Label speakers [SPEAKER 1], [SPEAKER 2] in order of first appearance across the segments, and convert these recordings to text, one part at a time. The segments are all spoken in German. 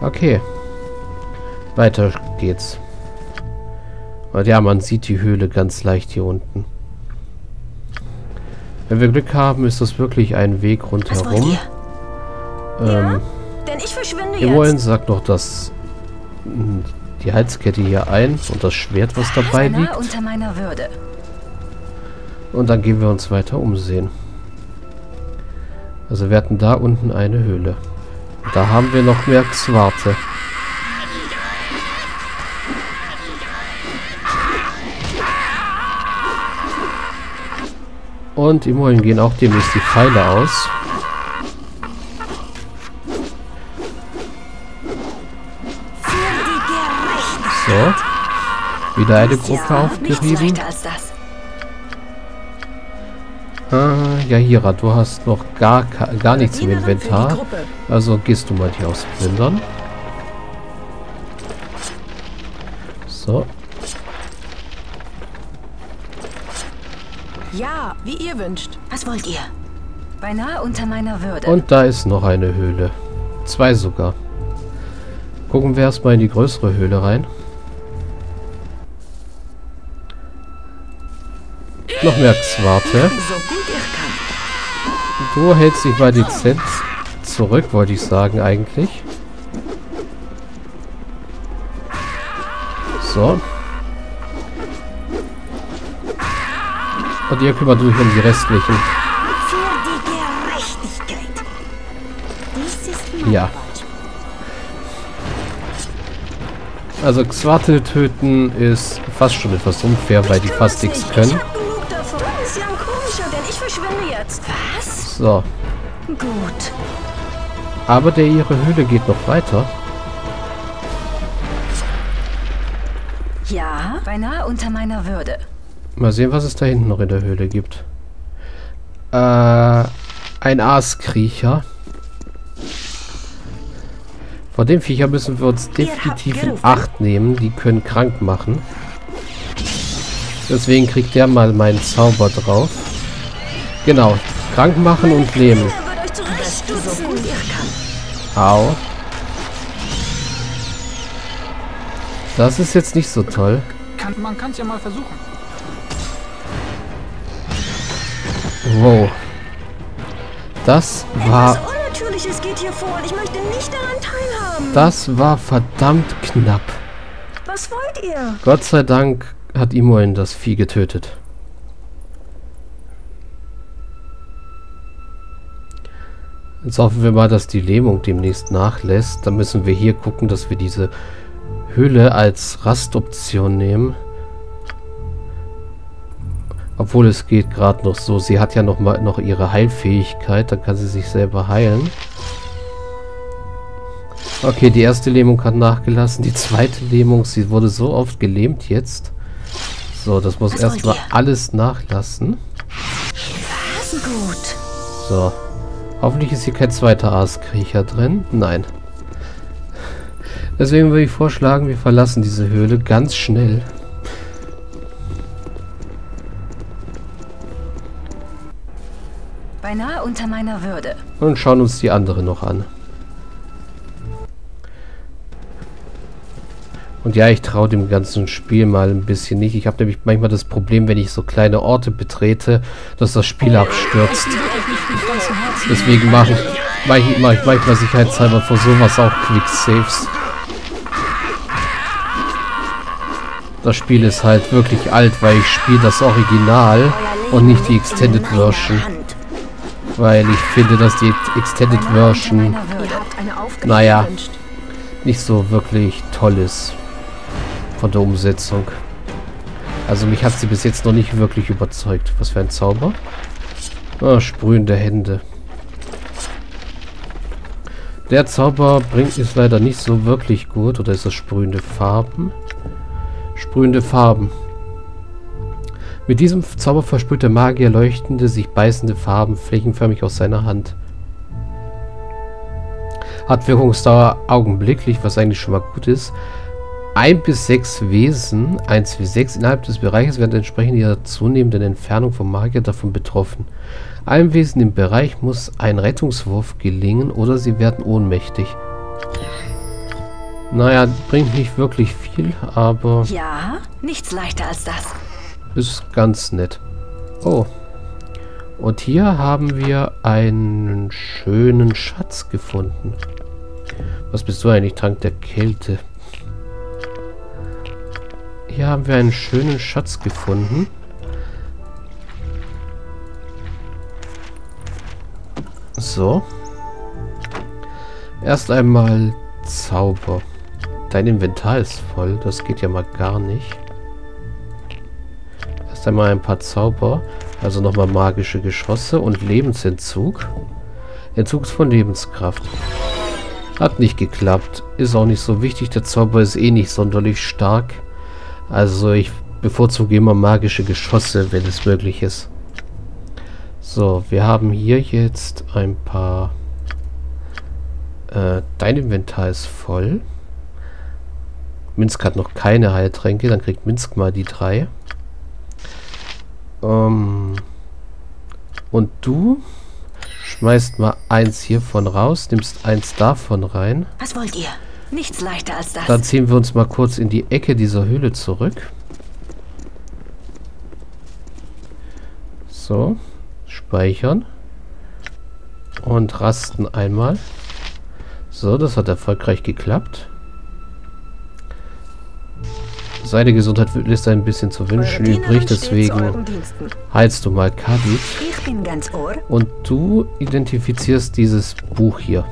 [SPEAKER 1] Okay. Weiter geht's. Und ja, man sieht die Höhle ganz leicht hier unten. Wenn wir Glück haben, ist das wirklich ein Weg rundherum.
[SPEAKER 2] Ähm, ja, denn ich verschwinde
[SPEAKER 1] Immerhin sagt noch, dass hm, die Halskette hier ein und das Schwert, was dabei liegt.
[SPEAKER 2] Unter meiner Würde.
[SPEAKER 1] Und dann gehen wir uns weiter umsehen. Also wir hatten da unten eine Höhle. Da haben wir noch mehr Xwarte. Und immerhin gehen auch demnächst die Pfeile aus. So. Wieder eine Gruppe aufgerieben. Ah, ja, Hira, du hast noch gar, gar nichts im Inventar. Also gehst du mal hier ausplündern. So.
[SPEAKER 2] Ja, wie ihr wünscht. Was wollt ihr? Beinahe unter meiner Würde.
[SPEAKER 1] Und da ist noch eine Höhle. Zwei sogar. Gucken wir erstmal in die größere Höhle rein. Noch mehr Xwarte. Du hältst dich mal dezent zurück, wollte ich sagen eigentlich. So. Und ihr kümmert euch um die restlichen. Ja. Also Xwarte töten ist fast schon etwas unfair, weil die fast nichts können. So.
[SPEAKER 2] Gut.
[SPEAKER 1] Aber der ihre Höhle geht noch weiter.
[SPEAKER 2] Ja, beinahe unter meiner Würde.
[SPEAKER 1] Mal sehen, was es da hinten noch in der Höhle gibt. Äh, ein Aaskriecher. Vor dem Viecher müssen wir uns definitiv in Acht nehmen. Die können krank machen. Deswegen kriegt der mal meinen Zauber drauf. Genau, Krank machen und leben. Au. Das ist jetzt nicht so toll.
[SPEAKER 3] man kann es ja mal versuchen.
[SPEAKER 1] Wow. Das war... Das war verdammt knapp.
[SPEAKER 2] Was wollt ihr?
[SPEAKER 1] Gott sei Dank hat Imoen das Vieh getötet. Jetzt hoffen wir mal, dass die Lähmung demnächst nachlässt. Dann müssen wir hier gucken, dass wir diese Höhle als Rastoption nehmen. Obwohl es geht gerade noch so. Sie hat ja noch mal noch ihre Heilfähigkeit. Dann kann sie sich selber heilen. Okay, die erste Lähmung hat nachgelassen. Die zweite Lähmung, sie wurde so oft gelähmt jetzt. So, das muss erstmal alles nachlassen. So. Hoffentlich ist hier kein zweiter Aaskriecher drin. Nein. Deswegen würde ich vorschlagen, wir verlassen diese Höhle ganz schnell.
[SPEAKER 2] Beinahe unter meiner Würde.
[SPEAKER 1] Und schauen uns die andere noch an. Und ja, ich traue dem ganzen Spiel mal ein bisschen nicht. Ich habe nämlich manchmal das Problem, wenn ich so kleine Orte betrete, dass das Spiel abstürzt. Deswegen mache ich, mach ich, mach ich manchmal sicherheitshalber vor sowas auch Quick Saves. Das Spiel ist halt wirklich alt, weil ich spiele das Original und nicht die Extended Version. Weil ich finde, dass die Extended Version, naja, nicht so wirklich toll ist von der Umsetzung. Also mich hat sie bis jetzt noch nicht wirklich überzeugt. Was für ein Zauber. Ah, sprühende Hände. Der Zauber bringt es leider nicht so wirklich gut. Oder ist das sprühende Farben? Sprühende Farben. Mit diesem Zauber versprüht der Magier leuchtende, sich beißende Farben flächenförmig aus seiner Hand. Hat Wirkungsdauer augenblicklich, was eigentlich schon mal gut ist. 1 bis 6 Wesen, 1 bis 6 innerhalb des Bereiches werden entsprechend ihrer zunehmenden Entfernung vom Magier davon betroffen. Allen Wesen im Bereich muss ein Rettungswurf gelingen oder sie werden ohnmächtig. Naja, bringt nicht wirklich viel, aber...
[SPEAKER 2] Ja, nichts leichter als das.
[SPEAKER 1] Ist ganz nett. Oh. Und hier haben wir einen schönen Schatz gefunden. Was bist du eigentlich? Trank der Kälte. Hier haben wir einen schönen Schatz gefunden. So. Erst einmal Zauber. Dein Inventar ist voll. Das geht ja mal gar nicht. Erst einmal ein paar Zauber. Also nochmal magische Geschosse und Lebensentzug. Entzug von Lebenskraft. Hat nicht geklappt. Ist auch nicht so wichtig. Der Zauber ist eh nicht sonderlich stark. Also ich bevorzuge immer magische Geschosse, wenn es möglich ist. So, wir haben hier jetzt ein paar... Äh, dein Inventar ist voll. Minsk hat noch keine Heiltränke, dann kriegt Minsk mal die drei. Ähm, und du schmeißt mal eins hiervon raus, nimmst eins davon rein.
[SPEAKER 2] Was wollt ihr? Nichts leichter als das.
[SPEAKER 1] Dann ziehen wir uns mal kurz in die Ecke dieser Höhle zurück. So. Speichern. Und rasten einmal. So, das hat erfolgreich geklappt. Seine Gesundheit lässt ein bisschen zu wünschen übrig, deswegen heilst du mal Kadit. Und du identifizierst dieses Buch hier.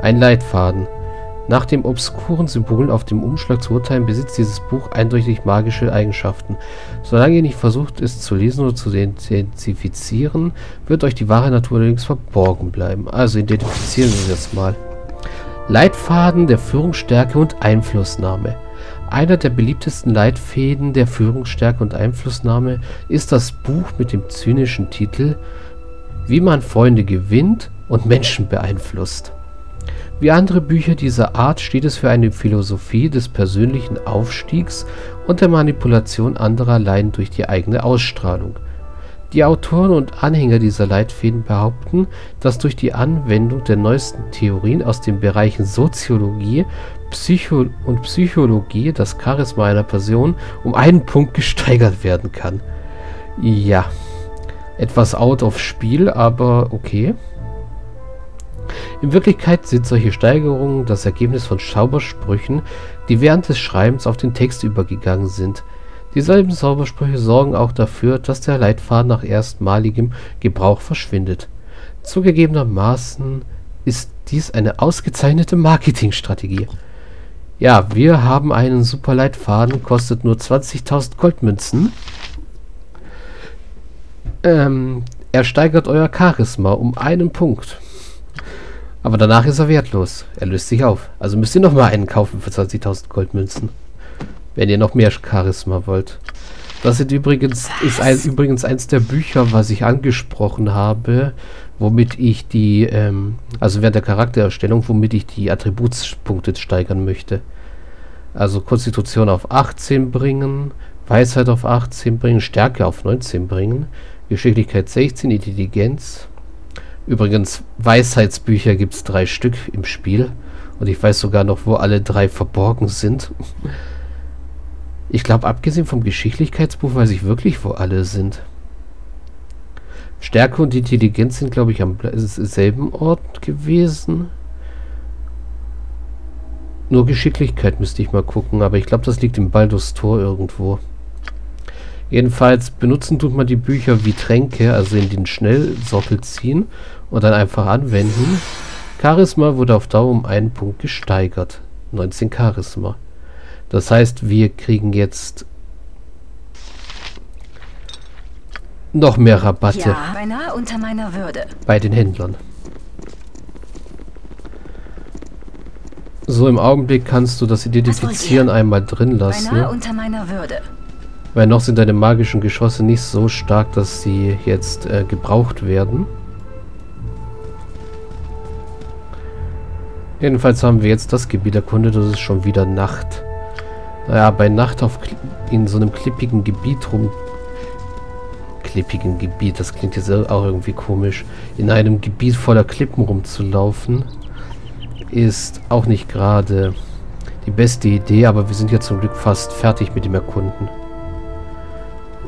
[SPEAKER 1] Ein Leitfaden. Nach dem obskuren Symbolen auf dem Umschlag zu urteilen, besitzt dieses Buch eindeutig magische Eigenschaften. Solange ihr nicht versucht, es zu lesen oder zu identifizieren, wird euch die wahre Natur allerdings verborgen bleiben. Also identifizieren wir das mal. Leitfaden der Führungsstärke und Einflussnahme. Einer der beliebtesten Leitfäden der Führungsstärke und Einflussnahme ist das Buch mit dem zynischen Titel Wie man Freunde gewinnt und Menschen beeinflusst. Wie andere Bücher dieser Art steht es für eine Philosophie des persönlichen Aufstiegs und der Manipulation anderer allein durch die eigene Ausstrahlung. Die Autoren und Anhänger dieser Leitfäden behaupten, dass durch die Anwendung der neuesten Theorien aus den Bereichen Soziologie Psycho und Psychologie das Charisma einer Person um einen Punkt gesteigert werden kann. Ja, etwas out of Spiel, aber okay. In Wirklichkeit sind solche Steigerungen das Ergebnis von Zaubersprüchen, die während des Schreibens auf den Text übergegangen sind. Dieselben Zaubersprüche sorgen auch dafür, dass der Leitfaden nach erstmaligem Gebrauch verschwindet. Zugegebenermaßen ist dies eine ausgezeichnete Marketingstrategie. Ja, wir haben einen super Leitfaden, kostet nur 20.000 Goldmünzen. Ähm, er steigert euer Charisma um einen Punkt. Aber danach ist er wertlos. Er löst sich auf. Also müsst ihr nochmal einen kaufen für 20.000 Goldmünzen. Wenn ihr noch mehr Charisma wollt. Das sind übrigens, ist ein, übrigens eins der Bücher, was ich angesprochen habe, womit ich die, ähm, also während der Charaktererstellung, womit ich die Attributspunkte steigern möchte. Also Konstitution auf 18 bringen, Weisheit auf 18 bringen, Stärke auf 19 bringen, Geschicklichkeit 16, Intelligenz Übrigens, Weisheitsbücher gibt es drei Stück im Spiel. Und ich weiß sogar noch, wo alle drei verborgen sind. Ich glaube, abgesehen vom Geschicklichkeitsbuch weiß ich wirklich, wo alle sind. Stärke und Intelligenz sind, glaube ich, am selben Ort gewesen. Nur Geschicklichkeit müsste ich mal gucken, aber ich glaube, das liegt im Baldus Tor irgendwo. Jedenfalls benutzen tut man die Bücher wie Tränke, also in den Schnellsockel ziehen und dann einfach anwenden. Charisma wurde auf Dauer um einen Punkt gesteigert. 19 Charisma. Das heißt, wir kriegen jetzt noch mehr Rabatte. Ja,
[SPEAKER 2] beinahe unter meiner Würde.
[SPEAKER 1] Bei den Händlern. So, im Augenblick kannst du das Identifizieren einmal drin lassen. Beinahe
[SPEAKER 2] unter meiner Würde.
[SPEAKER 1] Weil noch sind deine magischen Geschosse nicht so stark, dass sie jetzt äh, gebraucht werden. Jedenfalls haben wir jetzt das Gebiet erkundet und es ist schon wieder Nacht. Naja, bei Nacht auf in so einem klippigen Gebiet rum... Klippigen Gebiet, das klingt jetzt auch irgendwie komisch. In einem Gebiet voller Klippen rumzulaufen, ist auch nicht gerade die beste Idee, aber wir sind ja zum Glück fast fertig mit dem Erkunden.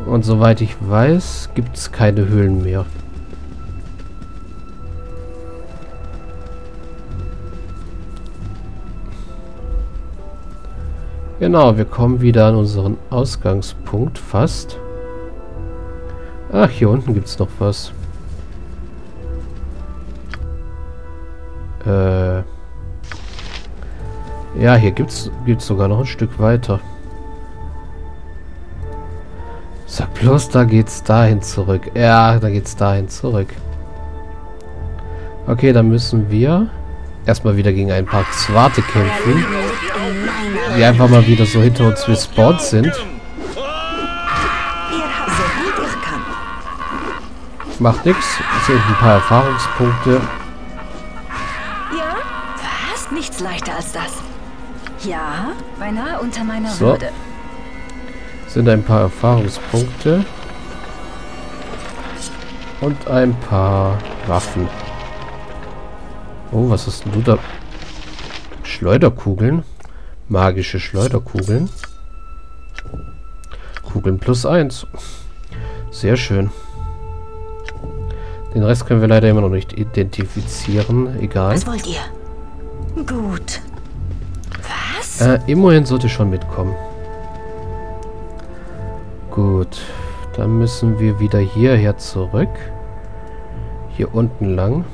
[SPEAKER 1] Und soweit ich weiß, gibt es keine Höhlen mehr. Genau, wir kommen wieder an unseren Ausgangspunkt fast. Ach, hier unten gibt es noch was. Äh. Ja, hier gibt's gibt's sogar noch ein Stück weiter. Sag bloß, da geht's dahin zurück. Ja, da geht's dahin zurück. Okay, dann müssen wir erstmal wieder gegen ein paar Zwarte kämpfen. Die einfach mal wieder so hinter uns respawned sind. Macht nichts. Sind ein paar Erfahrungspunkte.
[SPEAKER 2] Ja, fast nichts leichter als das. Ja, beinahe unter meiner
[SPEAKER 1] so.
[SPEAKER 2] Würde.
[SPEAKER 1] Sind ein paar Erfahrungspunkte. Und ein paar Waffen. Oh, was hast denn du da? Schleuderkugeln. Magische Schleuderkugeln. Kugeln plus eins. Sehr schön. Den Rest können wir leider immer noch nicht identifizieren. Egal.
[SPEAKER 2] Was wollt ihr? Gut. Was?
[SPEAKER 1] Äh, immerhin sollte schon mitkommen. Gut. Dann müssen wir wieder hierher zurück. Hier unten lang.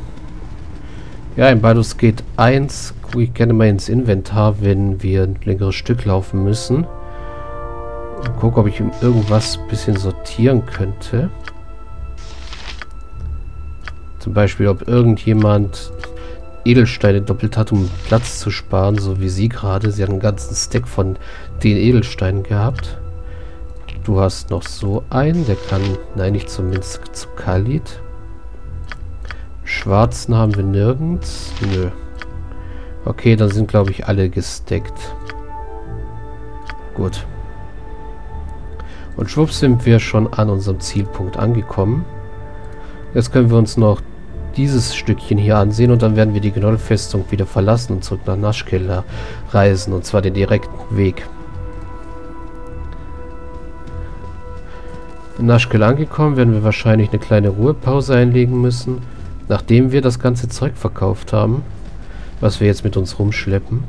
[SPEAKER 1] Ja, in Baldur's Gate 1 gucke ich gerne mal ins Inventar, wenn wir ein längeres Stück laufen müssen. Gucke, ob ich irgendwas ein bisschen sortieren könnte. Zum Beispiel, ob irgendjemand Edelsteine doppelt hat, um Platz zu sparen, so wie sie gerade. Sie hat einen ganzen Stack von den Edelsteinen gehabt. Du hast noch so einen, der kann, nein, nicht zumindest zu Khalid. Schwarzen haben wir nirgends. Nö. Okay, dann sind, glaube ich, alle gesteckt. Gut. Und schwupps sind wir schon an unserem Zielpunkt angekommen. Jetzt können wir uns noch dieses Stückchen hier ansehen und dann werden wir die Gnollfestung wieder verlassen und zurück nach Naschkeller reisen. Und zwar den direkten Weg. In Naschkel angekommen werden wir wahrscheinlich eine kleine Ruhepause einlegen müssen, nachdem wir das ganze Zeug verkauft haben, was wir jetzt mit uns rumschleppen.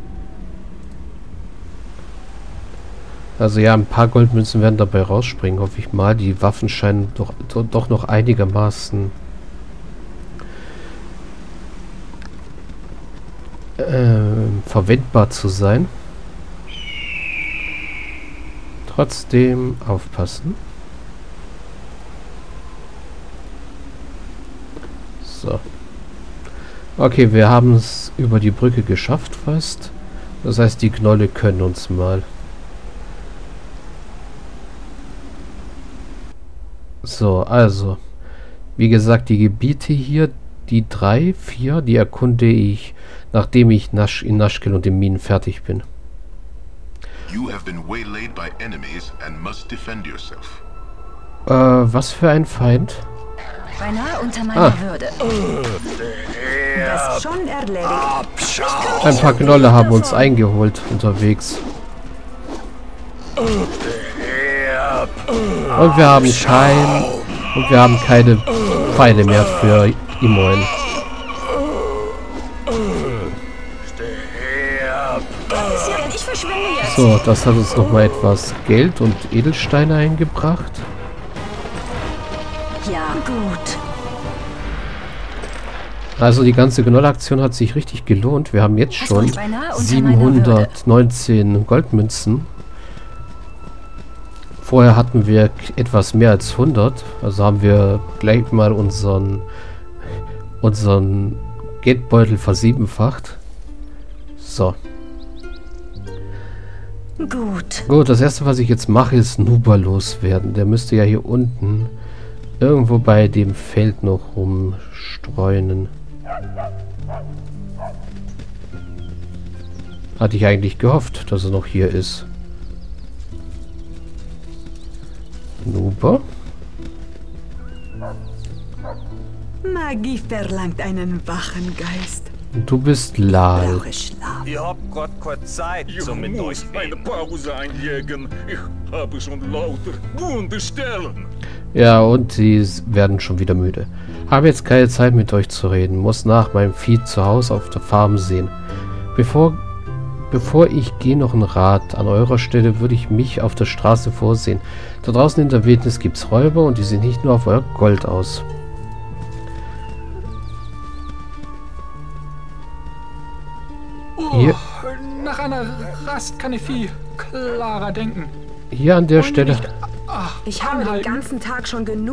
[SPEAKER 1] Also ja, ein paar Goldmünzen werden dabei rausspringen, hoffe ich mal. Die Waffen scheinen doch, doch noch einigermaßen äh, verwendbar zu sein. Trotzdem aufpassen. So. Okay, wir haben es über die Brücke geschafft fast. Das heißt, die Knolle können uns mal. So, also. Wie gesagt, die Gebiete hier, die drei, vier, die erkunde ich, nachdem ich Nasch in Naschkel und den Minen fertig bin. Äh, was für ein Feind?
[SPEAKER 2] Beinahe unter meiner ah. Würde.
[SPEAKER 3] Das schon erledigt.
[SPEAKER 1] Ein paar Gnolle haben uns eingeholt unterwegs. Und wir haben kein... Und wir haben keine Pfeile mehr für Imoen. So, das hat uns nochmal etwas Geld und Edelsteine eingebracht.
[SPEAKER 2] Ja, gut.
[SPEAKER 1] Also die ganze Gnoll-Aktion hat sich richtig gelohnt. Wir haben jetzt schon 719 Goldmünzen. Vorher hatten wir etwas mehr als 100. Also haben wir gleich mal unseren, unseren Geldbeutel versiebenfacht. So.
[SPEAKER 2] Gut.
[SPEAKER 1] Gut, das erste, was ich jetzt mache, ist Nuba loswerden. Der müsste ja hier unten irgendwo bei dem Feld noch rumstreunen. Hatte ich eigentlich gehofft, dass er noch hier ist. Nuba?
[SPEAKER 3] Magie verlangt einen wachen Geist.
[SPEAKER 1] Du bist Lal.
[SPEAKER 4] Ihr habt grad keine Zeit,
[SPEAKER 5] Ich
[SPEAKER 4] so mit
[SPEAKER 5] muss
[SPEAKER 4] euch
[SPEAKER 5] eine. Pause einlegen. Ich habe schon lauter Wundestellen.
[SPEAKER 1] Ja, und sie werden schon wieder müde. Habe jetzt keine Zeit mit euch zu reden, muss nach meinem Vieh zu Hause auf der Farm sehen. Bevor, bevor ich gehe, noch ein Rat. An eurer Stelle würde ich mich auf der Straße vorsehen. Da draußen in der Wildnis gibt's Räuber und die sind nicht nur auf euer Gold aus. Hier,
[SPEAKER 6] Oh, nach einer Rast kann ich viel klarer denken.
[SPEAKER 1] hier an der
[SPEAKER 6] Wollen
[SPEAKER 1] Stelle...
[SPEAKER 3] Ich habe den ganzen Tag schon genug